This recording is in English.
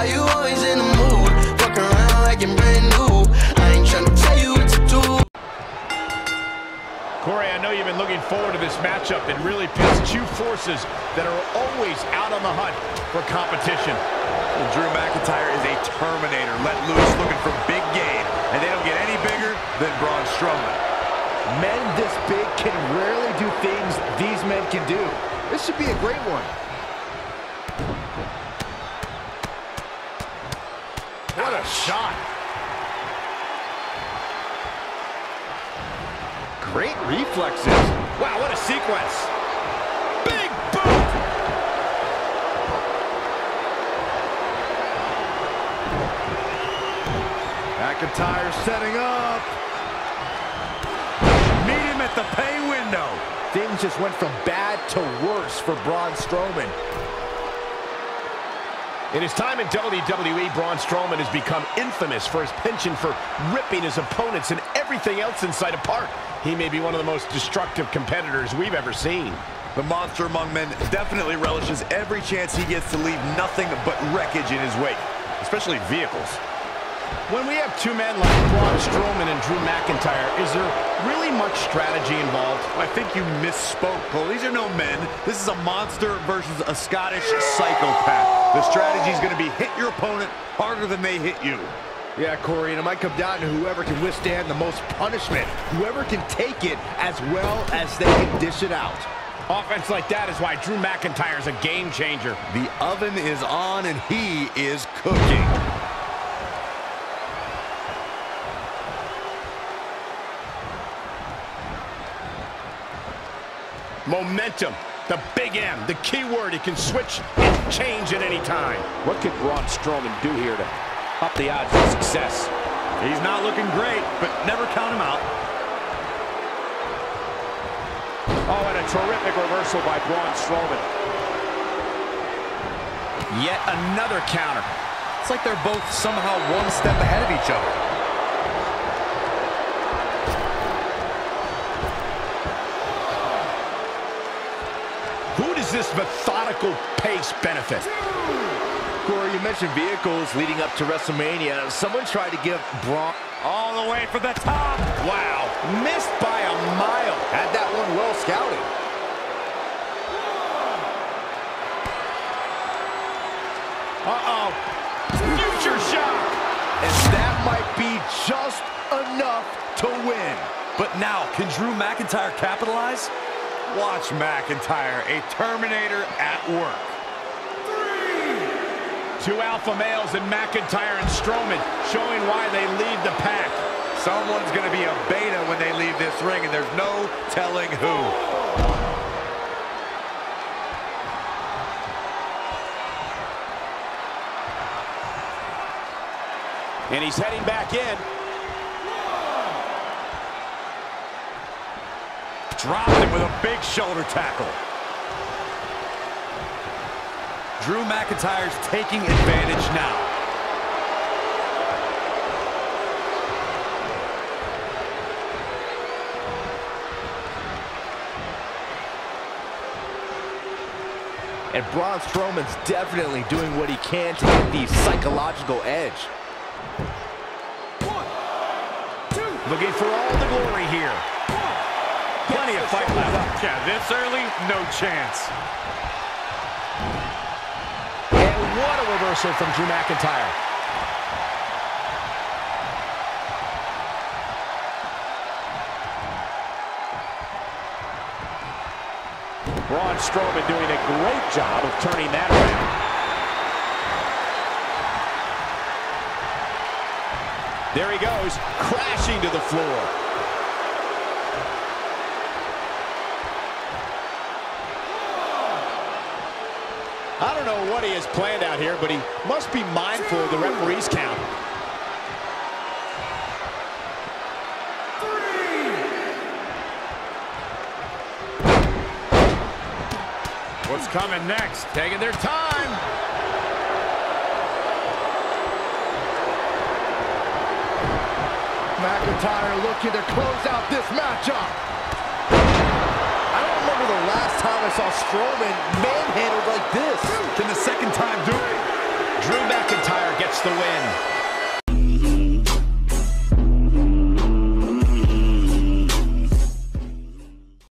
why you always in the mood? Fuck around like you're brand new. I ain't tryna tell you what to do. Corey, I know you've been looking forward to this matchup. It really pits two forces that are always out on the hunt for competition. Well, Drew McIntyre is a Terminator, let loose looking for big game, and they don't get any bigger than Braun Strowman. Men this big can rarely do things these men can do. This should be a great one. What a shot. Great reflexes. Wow, what a sequence. Big boot. McIntyre setting up. Meet him at the pay window. Things just went from bad to worse for Braun Strowman. In his time in WWE, Braun Strowman has become infamous for his penchant for ripping his opponents and everything else in sight apart. He may be one of the most destructive competitors we've ever seen. The monster among men definitely relishes every chance he gets to leave nothing but wreckage in his wake, especially vehicles. When we have two men like Braun Strowman and Drew McIntyre, is there really much strategy involved? I think you misspoke, Cole. These are no men. This is a monster versus a Scottish psychopath. The strategy is going to be hit your opponent harder than they hit you. Yeah, Corey, and it might come down to whoever can withstand the most punishment. Whoever can take it as well as they can dish it out. Offense like that is why Drew McIntyre is a game changer. The oven is on and he is cooking. Momentum, the big M, the key word. He can switch and change at any time. What could Braun Strowman do here to up the odds of success? He's not looking great, but never count him out. Oh, and a terrific reversal by Braun Strowman. Yet another counter. It's like they're both somehow one step ahead of each other. Does this methodical pace benefit? Corey, you mentioned vehicles leading up to WrestleMania. Someone tried to give Braun All the way for the top. Wow, missed by a mile. had that one well scouted. Uh-oh. Future shock. And that might be just enough to win. But now, can Drew McIntyre capitalize? Watch McIntyre, a Terminator at work. Two alpha males in McIntyre and Strowman showing why they lead the pack. Someone's going to be a beta when they leave this ring, and there's no telling who. And he's heading back in. Dropped him with a big shoulder tackle. Drew McIntyre's taking advantage now. And Braun Strowman's definitely doing what he can to get the psychological edge. One, two. Looking for all the glory here. Plenty of fight left. Yeah, this early, no chance. And what a reversal from Drew McIntyre. Braun Strowman doing a great job of turning that around. There he goes, crashing to the floor. Know what he has planned out here, but he must be mindful of the referee's count. What's coming next? Taking their time. McIntyre looking to close out this matchup. I don't remember the last time I saw Strowman manhandled like this. Can the second time do it? Drew McIntyre gets the win.